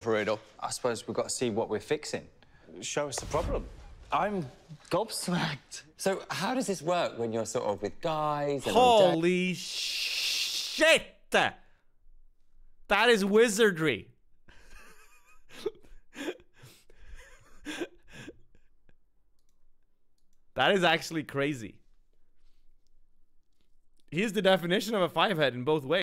for. I suppose we've got to see what we're fixing. Show us the problem. I'm gobsmacked. So how does this work when you're sort of with guys? And? Holy shit! That is wizardry. that is actually crazy. Here's the definition of a five head in both ways.